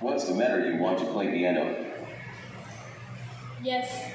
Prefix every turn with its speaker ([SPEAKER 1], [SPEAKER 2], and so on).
[SPEAKER 1] What's the matter? You want to play piano?
[SPEAKER 2] Yes.